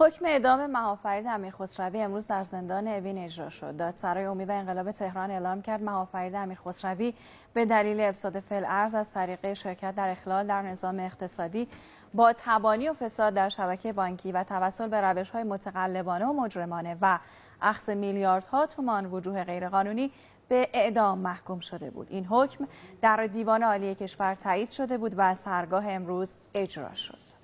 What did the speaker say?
حکم اعدام مهافرید امیر خسروی امروز در زندان اوین اجرا شد. دادسرای عمومی و انقلاب تهران اعلام کرد مهافرید امیر خسروی به دلیل افساد فعل ارز از طریق شرکت در اخلال در نظام اقتصادی با تبانی و فساد در شبکه بانکی و توسل به روش های متقلبانه و مجرمانه و اخذ میلیاردها تومان وجوه غیرقانونی به اعدام محکوم شده بود. این حکم در دیوان عالی کشور تایید شده بود و سرگاه امروز اجرا شد.